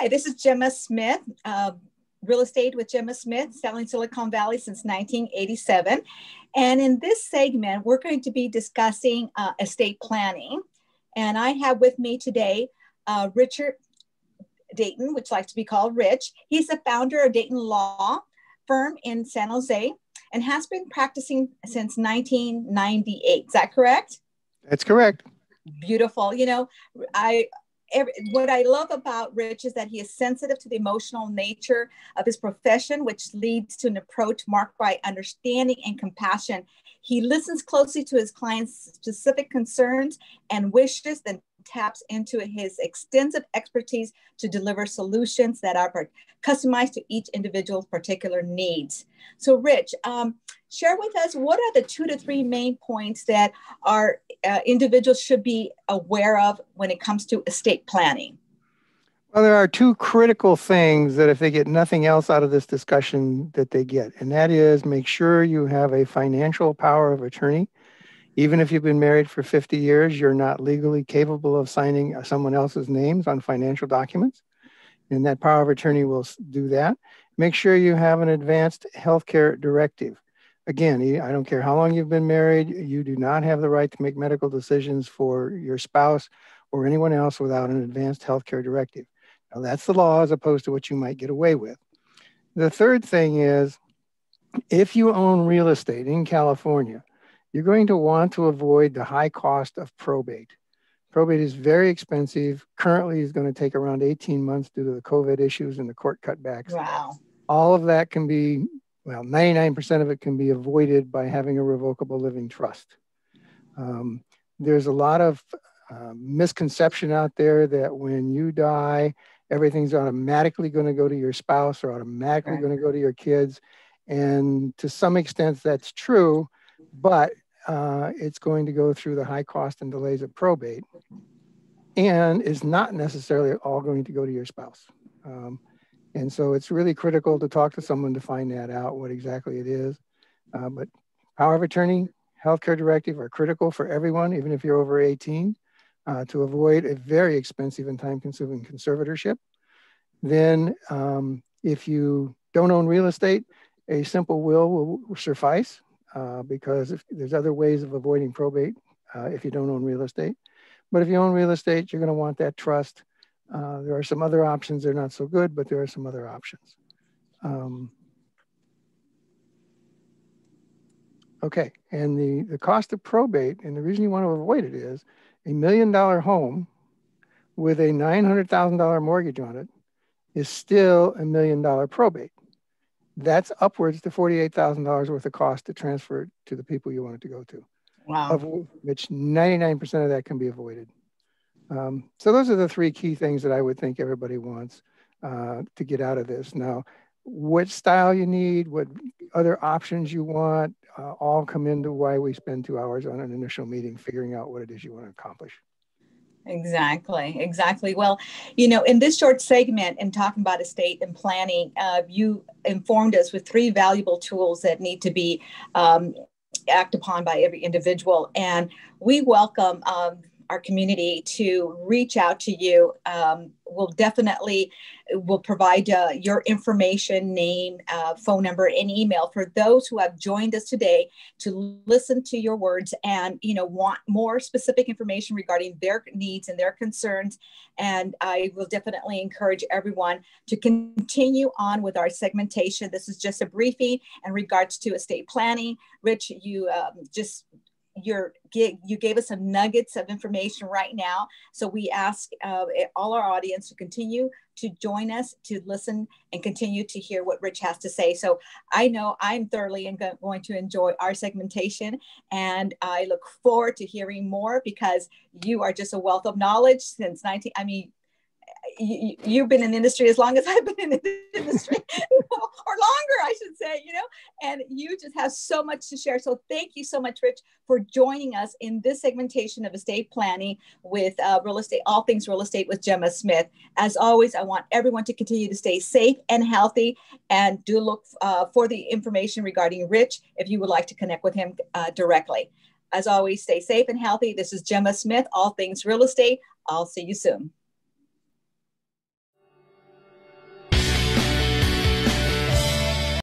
Hi, this is Gema Smith, uh, real estate with Gema Smith, selling Silicon Valley since 1987. And in this segment, we're going to be discussing uh, estate planning. And I have with me today uh, Richard Dayton, which likes to be called Rich. He's the founder of Dayton Law Firm in San Jose and has been practicing since 1998. Is that correct? That's correct. Beautiful. You know, I every, what I love about Rich is that he is sensitive to the emotional nature of his profession, which leads to an approach marked by understanding and compassion. He listens closely to his clients' specific concerns and wishes, then taps into his extensive expertise to deliver solutions that are customized to each individual's particular needs. So, Rich, um, share with us what are the two to three main points that our uh, individuals should be aware of when it comes to estate planning? Well, there are two critical things that if they get nothing else out of this discussion that they get, and that is make sure you have a financial power of attorney even if you've been married for 50 years, you're not legally capable of signing someone else's names on financial documents. And that power of attorney will do that. Make sure you have an advanced healthcare directive. Again, I don't care how long you've been married, you do not have the right to make medical decisions for your spouse or anyone else without an advanced healthcare directive. Now, that's the law as opposed to what you might get away with. The third thing is if you own real estate in California, you're going to want to avoid the high cost of probate. Probate is very expensive. Currently, is going to take around 18 months due to the COVID issues and the court cutbacks. Wow. All of that can be, well, 99% of it can be avoided by having a revocable living trust. Um, there's a lot of uh, misconception out there that when you die, everything's automatically going to go to your spouse or automatically right. going to go to your kids. And to some extent, that's true but uh, it's going to go through the high cost and delays of probate and is not necessarily all going to go to your spouse. Um, and so it's really critical to talk to someone to find that out, what exactly it is. Uh, but power of attorney, healthcare directive are critical for everyone, even if you're over 18, uh, to avoid a very expensive and time consuming conservatorship. Then um, if you don't own real estate, a simple will will suffice uh, because if, there's other ways of avoiding probate uh, if you don't own real estate. But if you own real estate, you're going to want that trust. Uh, there are some other options. They're not so good, but there are some other options. Um, okay, and the, the cost of probate, and the reason you want to avoid it is a million dollar home with a $900,000 mortgage on it is still a million dollar probate that's upwards to $48,000 worth of cost to transfer it to the people you want it to go to. Wow. Of which 99% of that can be avoided. Um, so those are the three key things that I would think everybody wants uh, to get out of this. Now, what style you need, what other options you want, uh, all come into why we spend two hours on an initial meeting figuring out what it is you want to accomplish. Exactly, exactly. Well, you know, in this short segment in talking about estate and planning, uh, you informed us with three valuable tools that need to be um, acted upon by every individual. And we welcome um, our community to reach out to you. Um, we'll definitely will provide uh, your information, name, uh, phone number, and email for those who have joined us today to listen to your words and you know want more specific information regarding their needs and their concerns. And I will definitely encourage everyone to continue on with our segmentation. This is just a briefing in regards to estate planning. Rich, you um, just your you gave us some nuggets of information right now. So we ask uh, all our audience to continue to join us to listen and continue to hear what Rich has to say. So I know I'm thoroughly going to enjoy our segmentation, and I look forward to hearing more because you are just a wealth of knowledge since 19. I mean, you, have been in the industry as long as I've been in the industry, or longer, I should say, you know, and you just have so much to share. So thank you so much, Rich, for joining us in this segmentation of estate planning with uh, real estate, all things real estate with Gema Smith. As always, I want everyone to continue to stay safe and healthy and do look uh, for the information regarding Rich if you would like to connect with him uh, directly. As always, stay safe and healthy. This is Gema Smith, all things real estate. I'll see you soon.